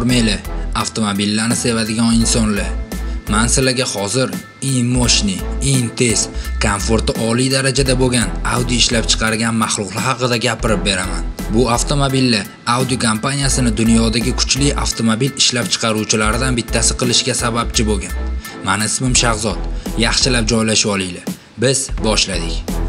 bormaylar avtomobillarni sevadigan insonlar. Man sizlarga hozir eng moshni eng tez komforti oliy darajada bo'lgan audi ishlab chiqargan maxluqlar haqida gapirib beraman. Bu avtomobillar audi kompaniyasini dunyodagi kuchli avtomobil ishlab chiqaruvchilaridan bittasi qilishga sababchi bo'lgan. Mani ismim shahzod. Yaxshilab joylashib olinglar. Biz boshladik.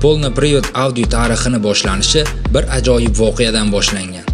Polna Privet Audi tarixini boshlanishi bir ajoyib voqeadan boshlangan.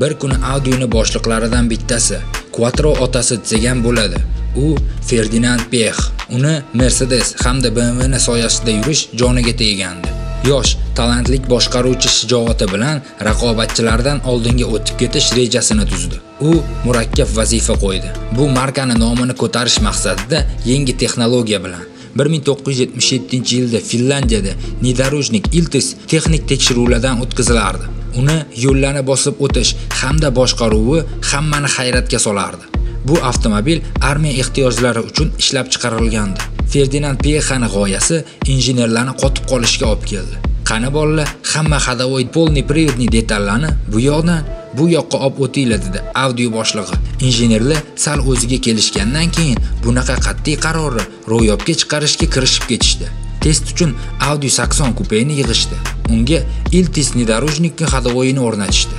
Bir kuni Audi'ni boshliqlaridan bittasi Quattro otasi degan bo'ladi. U Ferdinand Pech, Uni Mercedes hamda BMW soyasida yurish joniga tegandi. Yosh, talantli boshqaruvchi shijoati bilan raqobatchilardan oldinga o'tib ketish rejasini tuzdi. U murakkab vazifa qo'ydi. Bu markani nomini ko'tarish maqsadida yangi texnologiya bilan 1977-yilda Finlandiyada Nidorojnik Iltis texnik tekshiruvlardan o'tkazilardi. Uni yo'llarni bosib o'tish hamda boshqaruvi hammani hayratga solardi. Bu avtomobil armiya ehtiyojlari uchun ishlab chiqarilgandi. Ferdinand Piexani g'oyasi injenerlarni qotib qolishga olib keldi. Qani bolalar, hamma ходовой polniy приводный detallarni bu yoqdan bu yoqqa olib o'tinglar dedi audio boshlig'i. Injenerlar sal o'ziga kelishgandan keyin bunaqa qat'iy qarorni ro'yobga chiqarishga kirishib ketishdi. Test uchun audi sakson kupeni yig'ishdi. Unga iltis внедорожникni ходовойini o'rnatishdi.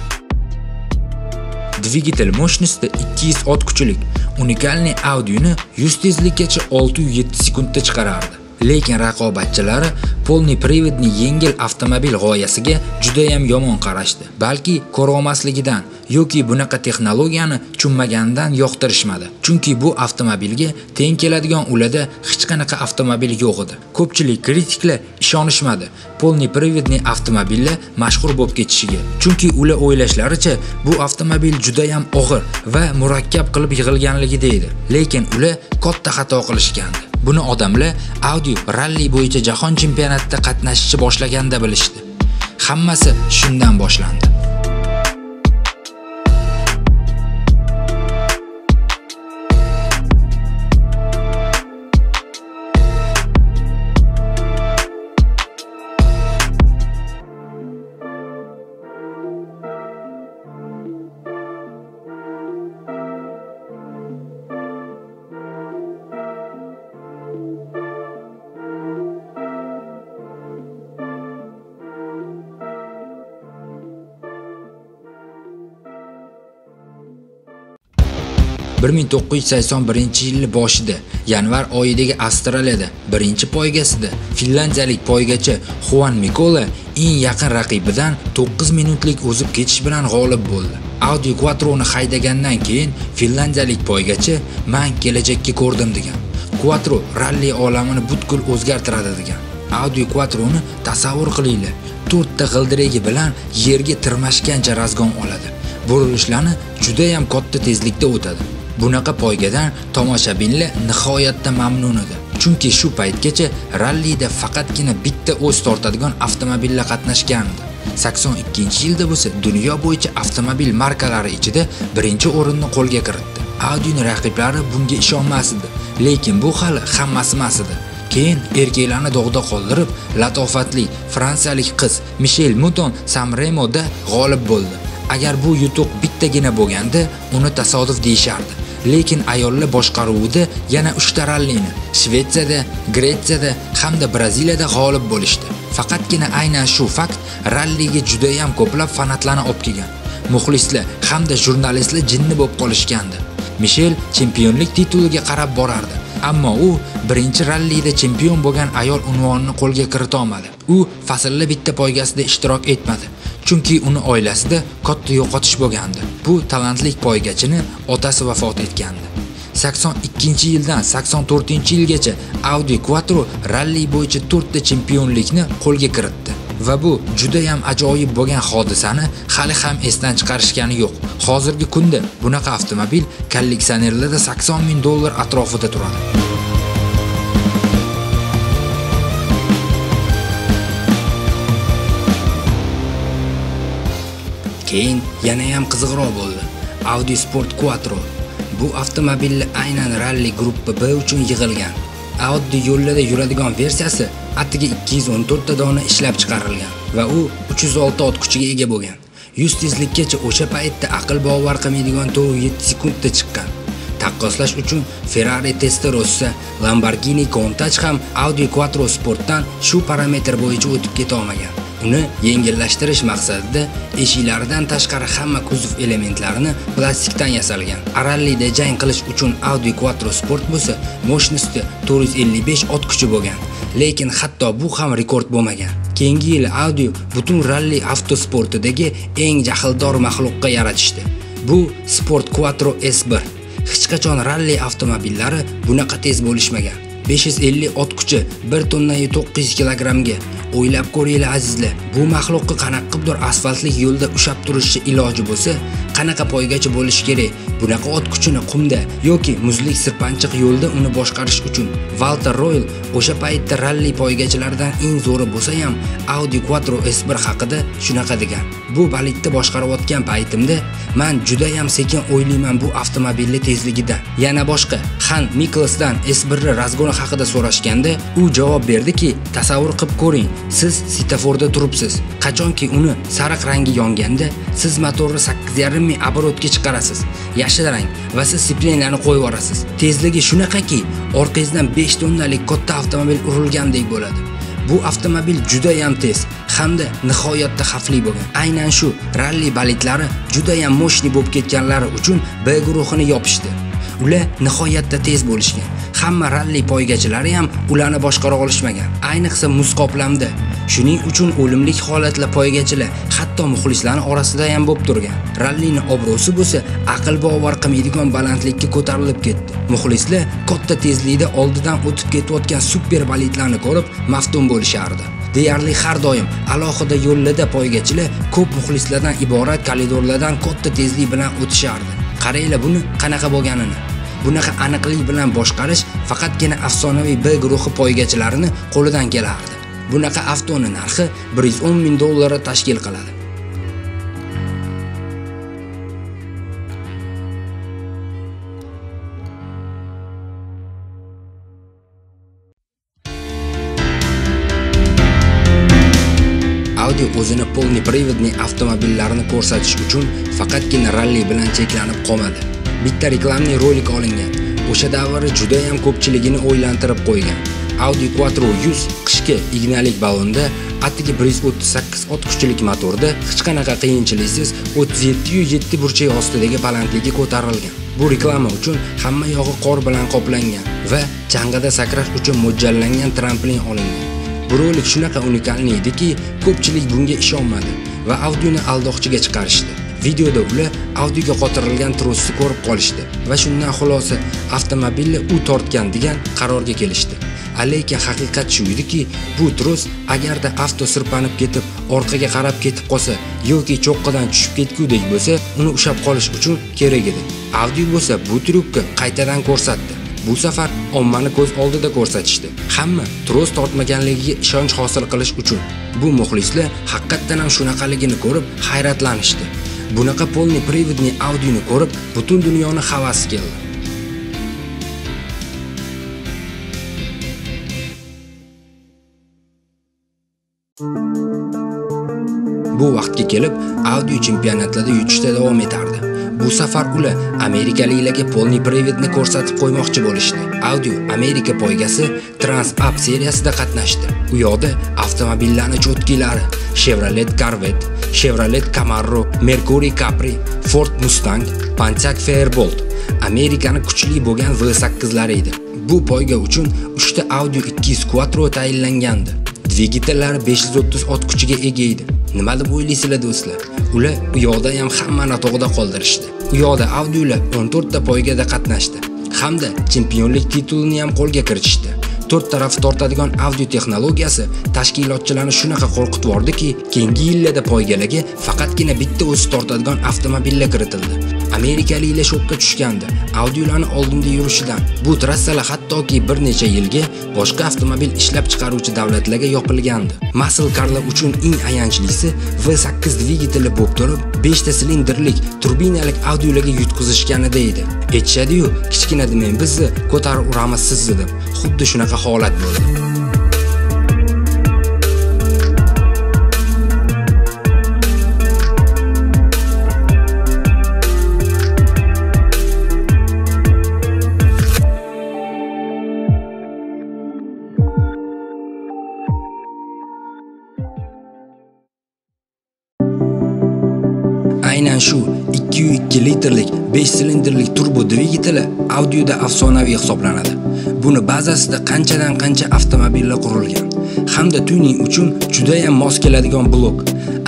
Dvigatel мощности 200 ot kuchlik unikalniy audioni 100 tezlikgacha 607 sekundda chiqarardi. Lekin raqobatchilari polni prividni yengil avtomobil g'oyasiga juda ham yomon qarashdi. Balki ko'rolmasligidan yoki bunaqa texnologiyani tushunmaganidan yoqtirishmadi. Chunki bu avtomobilga teng keladigan ulada hech qanaqa avtomobil yo'q edi. Ko'pchilik kritiklar ishonishmadi polni prividni avtomobillar mashhur bo'lib ketishiga. Chunki ular o'ylashlaricha bu avtomobil juda ham og'ir va murakkab qilib yig'ilganligida edi. Lekin ular katta xato qilishgandi. Buni odamlar Audi ralli bo'yicha jahon chempionatida qatnashishni boshlaganda bilishdi. Hammasi shundan boshlandi. 1981 yil boshida yanvar oyidagi avstraliyada birinchi poygasida finlandiyalik poygachi xuan mikola eng yaqin raqibidan 9 minutlik o'zib ketish bilan g'olib bo'ldi. Audi quattroni haydagandan keyin finlandiyalik poygachi "Men kelajakka ko'rdim degan. Quattro ralli olamini butkul o'zgartiradi degan. Audi quattroni tasavvur qilinglar to'rtta g'ildiragi bilan yerga tirmashgancha razgon oladi. Burilishlarni juda ham katta tezlikda o'tadi. Bunaqa poygadan tomoshabinlar nihoyatda mamnun edi. Chunki shu paytgacha rallida faqatgina bitta o'z tortadigan avtomobillar qatnashgandi. 82-yilda bo'lsa dunyo bo'yicha avtomobil markalari ichida birinchi o'rinni qo'lga kiritdi. Audi'ning raqiblari bunga ishonmasdi, lekin bu hali hammasi emas edi. Keyin erkaklarni dog'da qoldirib, latofatli fransiyalik qiz Mishel Muton Samremoda g'olib bo'ldi. Agar bu yutuq bittagina bo'lganda, uni tasodif deyishardi. Lekin ayollar boshqaruvida yana 3 ta rallini Shvetsiyada, Gretsiyada hamda Braziliyada g'olib bo'lishdi. Faqatgina aynan shu fakt ralliga juda ham ko'plab fanatlarni olib kelgan. Muxlislar hamda jurnalistlar jinni bo'lib qolishgandi. Mishel chempionlik tituliga qarab borardi. Ammo u birinchi rallida chempion bo'lgan ayol unvonini qo'lga kirita olmadi. U faslli bitta poygasida ishtirok etmadi. Chunki uni oilasida katta yo'qotish bo'lgandi. Bu talantli poygachini otasi vafot etgandi. 82-yildan 84-yilgacha Audi Quattro ralli bo'yicha 4 ta chempionlikni qo'lga kiritdi. Va bu juda ham ajoyib bo'lgan hodisani hali ham esdan chiqarishgani yo'q. Hozirgi kunda bunaqa avtomobil kolleksionerlarda 80 ming dollar atrofida turadi. Keyin yana ham qiziqroq bo'ldi. Audi Sport Quattro. Bu avtomobilni aynan ralli gruppa B uchun yig'ilgan. Audi yo'llarda yuradigan versiyasi atiga 214 ta dona ishlab chiqarilgan va u 306 ot kuchiga ega bo'lgan. 100 tezlikkacha o'sha paytda aql bovar qilmaydigan 7 sekundda chiqqan. taqqoslash uchun Ferrari Testarossa, Lamborghini Countach ham Audi Quattro Sportdan shu parametr bo'yicha o'tib keta olmagan. Uni yengillashtirish maqsadida eshiklaridan tashqari hamma kuzov elementlarini plastikdan yasalgan. Arallida jang qilish uchun Audi Quattro Sport bo'lsa, moshnisti 455 ot kuchi bo'lgan. Lekin hatto bu ham rekord bo'lmagan. Keyingi yil Audi butun ralli avtosportidagi eng jahldor maxluqqa yaratishdi. Bu Sport Quattro S1 hech qachon ralli avtomobillari bunaqa tez bo'lishmagan 550 ot kuchi 1 tonna 900 kilogrammga o'ylab ko'ringlar azizlar. Bu maxluqqa qanaqa qilibdir asfaltlik yo'lda ushab turishni iloji bo'lsa qanaqa poygachi bo'lishi kerak? Bunaqa ot kuchini qumda yoki muzlik sirpanchiq yo'lda uni boshqarish uchun Walter Royal o'sha paytda ralli poygachilaridan eng zo'ri bo'lsa ham Audi Quattro S1 haqida shunaqa degan. Bu balitni boshqarayotgan paytimda man juda ham sekin o'ylayman bu avtomobilni tezligida. Yana boshqa Han Mikelsdan S1 razgoni haqida so'rashganda u javob berdiki tasavvur qilib ko'ring siz svetoforda turibsiz. Qachonki uni sariq rangi yonganda siz motorni 8,5 ming оборотga chiqarasiz. Yashil rang va siz siplenlarni qo'yib yuborasiz. Tezligi shunaqaki orqangizdan 5 tonnalik katta avtomobil urilgandek bo'ladi. Bu avtomobil juda ham tez hamda nihoyatda xavfli bo'lgan. Aynan shu ralli balitlari juda ham moshni bo'lib ketganlari uchun B guruhini yopishdi. Ular nihoyatda tez bo'lishgan. Hamma ralli poygachilari ham ularni boshqara olishmagan. Ayniqsa muz qoplamda shuning uchun o'limlik holatla poygachilar hatto muxlislarning orasida ham bo'lib turgan. Rallini obro'si bo'lsa aql bovar qilmaydigan balandlikka ko'tarilib ketdi. Muxlislar katta tezlikda oldidan o'tib ketayotgan super bolidlarni ko'rib maftun bo'lishardi. Deyarli har doim alohida yo'llarda poygachilar ko'p muxlislardan iborat koridorlardan katta tezlik bilan o'tishardi. Qaranglar buni qanaqa bo'lganini. Bunaqa aniqlik bilan boshqarish faqatgina afsonaviy B guruhi poygachilarini qo'lidan kelardi bunaqa avtoni narxi 110 ming dollarni tashkil qiladi Audi o'zini polni privodniy avtomobillarini ko'rsatish uchun faqatgina ralli bilan cheklanib qolmadi. Bitta reklamli rolik olingan. O'sha davri juda ham ko'pchiligini o'ylantirib qo'ygan. Audi Quattro 100 qishki ignalik balonda atigi 138 ot kuchlik motorda hech qanaqa qiyinchiliksiz 37,7 burchak ostidagi balandlikka ko'tarilgan. Bu reklama uchun hamma yog'i qor bilan qoplangan va chang'ida sakrash uchun mo'ljallangan tramplin olingan. Bu rolik shunaqa unikalni ediki, ko'pchilik bunga ishonmadi va Audi'ni aldoqchiga chiqarishdi. Videoda ular Audi'ga qotirilgan trosni ko'rib qolishdi va shundan xulosa avtomobilni u tortgan degan qarorga kelishdi. Lekin haqiqat shu ediki, bu tros agarda avto sirpanib ketib, orqaga qarab ketib qolsa yoki cho'qqidan tushib ketgudek bo'lsa, uni ushab qolish uchun kerak edi. Audi bo'lsa bu tryukni qaytadan ko'rsatdi. Bu safar ommani ko'z oldida ko'rsatishdi. Hamma tros tortmaganligiga ishonch hosil qilish uchun. Bu muxlislar haqiqatdan ham shunaqaligini ko'rib hayratlanishdi. Bunaqa polni privodni Audi'ni ko'rib, butun dunyoni havasi keldi. Bu vaqtga kelib Audi chempionatlarda yutishda davom etardi. Bu safar ular amerikaliklarga polni Privetni ko'rsatib qo'ymoqchi bo'lishdi. Audio Amerika poygasi Trans-Up seriyasida qatnashdi. U yoqda avtomobillarni cho'tkilari Chevrolet Corvette, Chevrolet Camaro, Mercury Capri, Ford Mustang, Pontiac Fairbolt Amerikani kuchli bo'lgan V8lar edi. Bu poyga uchun 3 ta Audi 200 Quattro tayinlangandi. Dvigitellari 530 ot kuchiga ega edi. Nima deb o'ylaysizlar do'stlar? Ular u yoqda ham hammani to'g'da qoldirishdi. U yoqda Audi'lar 14 ta poygada qatnashdi hamda chempionlik titulini ham qo'lga kiritishdi. to'rt taraf tortadigan audio texnologiyasi tashkilotchilarni shunaqa qo'rqitib yubordiki, keyingi yillarda poygalarga faqatgina bitta o'zi tortadigan avtomobillar kiritildi. Amerikaliklar shokka tushgandi. Audilarni oldinda yurishidan. Bu trassalar hattoki bir necha yilga boshqa avtomobil ishlab chiqaruvchi davlatlarga yopilgandi. Muscle carlar uchun eng ayanchlisi v8 dvigateli bo'lib turib 5 ta silindrlik turbinalik audilarga yutqizishganida edi. Aytishadi-yu kichkina demang bizni ko'tarib uramiz sizni deb xuddi shunaqa holat bo'ldi. 2,2 litrlik 5 silindrlik turbo dvigateli audioda afsonaviy hisoblanadi. Buni bazasida qanchadan qancha avtomobillar qurilgan hamda tuning uchun juda ham mos keladigan blok.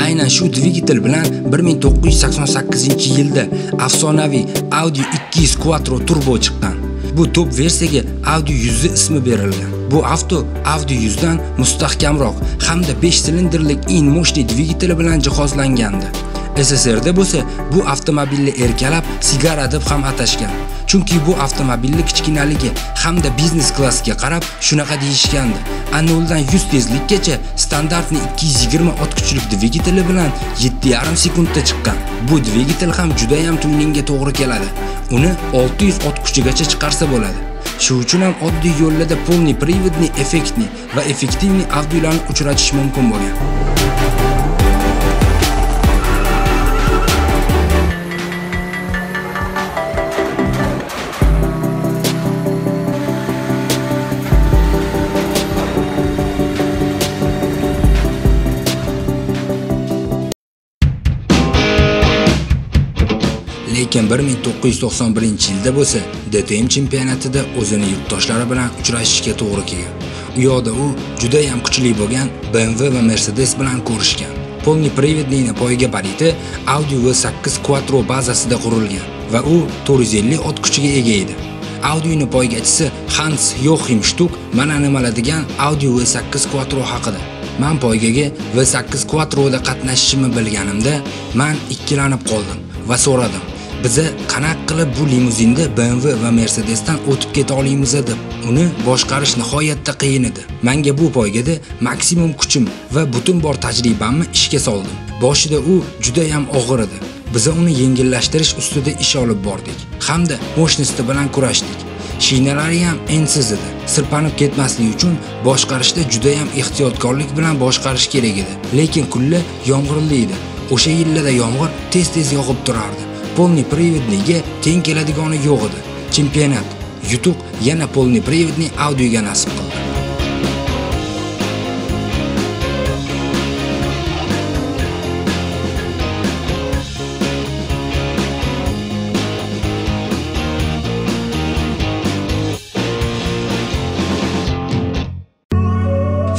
Aynan shu dvigatel bilan 1988-yilda afsonaviy Audi 200 Quattro turbo chiqqan. Bu top versiyaga Audi 100 ismi berilgan. Bu avto Audi 100 dan mustahkamroq hamda 5 silindrlik in moshli dvigateli bilan jihozlangandi. SSRda bo'lsa bu avtomobilni erkalab sigara deb ham atashgan. Chunki bu avtomobilni kichkinaligi hamda biznes klassiga qarab shunaqa deyishgandi. A0 dan 100 tezlikgacha standartni 220 ot kuchlik dvigateli bilan 7,5 sekundda chiqqan. Bu dvigatel ham juda ham tuningga to'g'ri keladi. Uni 600 ot kuchigacha chiqarsa bo'ladi. Shu uchun ham oddiy yo'llarda polni privodni, effektni va effektivni avtolarni uchratish mumkin bo'lgan. Lekin 1991-yilda bo'lsa DTM chempionatida o'zini yurtdoshlari bilan uchrashishga to'g'ri kelgan. U yoqda u juda ham kuchli bo'lgan BMW va Mercedes bilan ko'rishgan. Polni Privedniyni poyiga bariti Audi V8 Quattro bazasida qurilgan va u 450 ot kuchiga ega edi. Audi'ni poygachisi Hans Joachim Stuck mana nimaladigan Audi V8 Quattro haqida. Men poygaga V8 Quattroda qatnashishimni bilganimda, men ikkilanib qoldim va so'radim: biza qanaqa qilib bu limuzinda BMW va Mercedesdan o'tib keta olamiz deb. Uni boshqarish nihoyatda qiyin edi. Menga bu poygada maksimum kuchim va butun bor tajribamni ishga soldim. Boshida u juda ham og'ir edi. Biza uni yengillashtirish ustida ish olib bordik hamda moshnosti bilan kurashdik. Shinalari ham ensiz edi. Sirpanib ketmasligi uchun boshqarishda juda ham ehtiyotkorlik bilan boshqarish kerak edi. Lekin kunlar yomg'irli edi. O'sha yillarda yomg'ir tez-tez yog'ib turardi. Polni prividniga teng keladigani yo'q edi. Chempionat, yutuq yana polni prividni Audiga nasib qildi.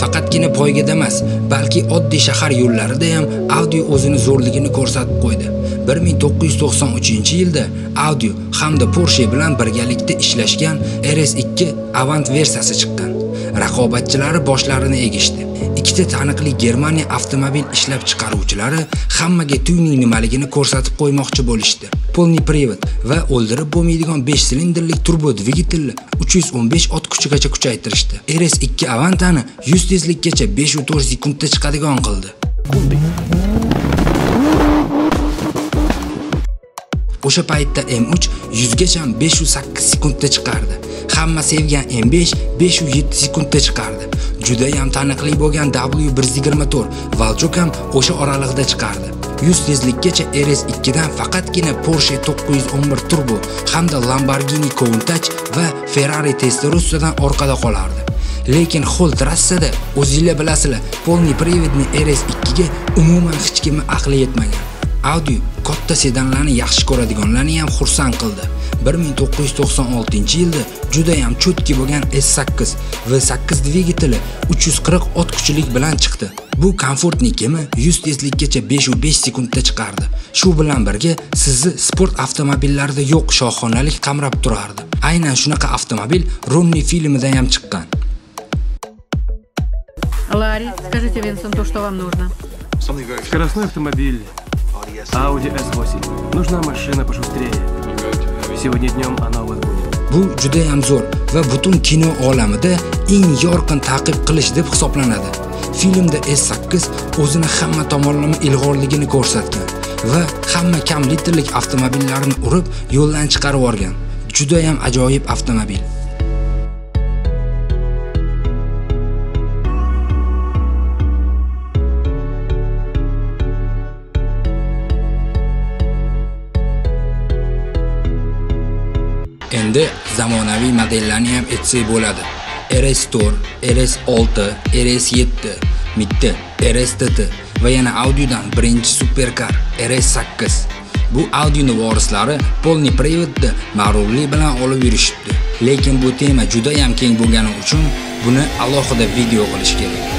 faqatgina poygada emas, balki oddiy shahar yo'llarida ham Audi o'zini zo'rligini ko'rsatib qo'ydi. 1993-yilda Audi hamda Porsche bilan birgalikda ishlashgan RS2 Avant versiyasi chiqqan. Raqobatchilari boshlarini egishdi. Ikkita taniqli Germaniya avtomobil ishlab chiqaruvchilari hammaga tuning nimaligini ko'rsatib qo'ymoqchi bo'lishdi. Polni privat va o'ldirib bo'lmaydigan 5 silindrlik turbo dvigatelni 315 ot kuchigacha kuchaytirishdi. RS2 Avantani 100 tezlikgacha 5.4 sekundda chiqadigan qildi. O'sha paytda M3 100 gacha 508 sekundda chiqardi. Hamma sevgan M5 507 sekundda chiqardi. Juda ham taniqli bo'lgan W124 Valchok ham o'sha oralig'ida chiqardi. 100 tezlikgacha RS2 dan faqatgina Porsche 911 Turbo hamda Lamborghini Countach va Ferrari Testarossa'dan orqada qolardi. Lekin xo'l trassada o'zingizlar bilasizlar, polni privedni RS2 ga umuman hech kimni aqli yetmagan. Audi katta sedanlarni yaxshi ko'radiganlarni ham xursand qildi. 1996-yilda juda ham cho'tki bo'lgan S8 V8 dvigateli 340 ot kuchlik bilan chiqdi. Bu komfortnikimi 100 tezlikgacha 5.5 sekundda chiqardi. Shu bilan birga sizni sport avtomobillarida yo'q shohxonalik qamrab turardi. Aynan shunaqa avtomobil Ronnie filmida ham chiqqan. Ларри, скажите, Винсент, то, что вам нужно. Скоростной автомобиль Audi S8. Нужна машина пошустрее. Сегодня днем она у вас будет. Bu juda ham zo'r va butun kino olamida eng yorqin ta'qib qilish deb hisoblanadi. Filmda S8 o'zini hamma tomonlama ilg'orligini ko'rsatgan va hamma kam litrlik avtomobillarni urib yo'ldan chiqarib yuborgan. Juda ham ajoyib avtomobil. Endi zamonaviy modellarni ham aytsak bo'ladi. RS4, RS6, RS7, mitti, RSTT va yana Audi'dan birinchi superkar RS8. Bu Audi'ni vorislari polni privatda mag'rurlik bilan olib yurishibdi. Lekin bu tema juda ham keng bo'lgani uchun buni alohida video qilish kerak.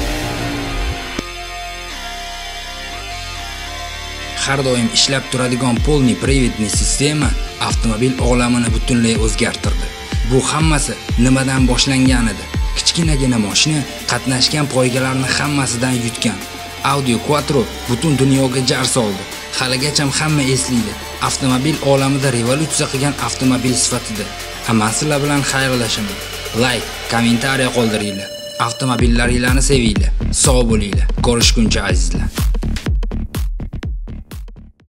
Har doim ishlab turadigan polni privatni sistema avtomobil olamini butunlay o'zgartirdi. Bu hammasi nimadan boshlangan edi? Kichkinagina mashina qatnashgan poygalarni hammasidan yutgan. Audio Quattro butun dunyoga jar soldi. Haligacha hamma eslaydi. Avtomobil olamida revolyutsiya qilgan avtomobil sifatida. Hammasilar bilan xayrlashaman. Like, kommentariya qoldiringlar. Avtomobillaringizni sevinglar. Sog' bo'linglar. Ko'rishguncha azizlar.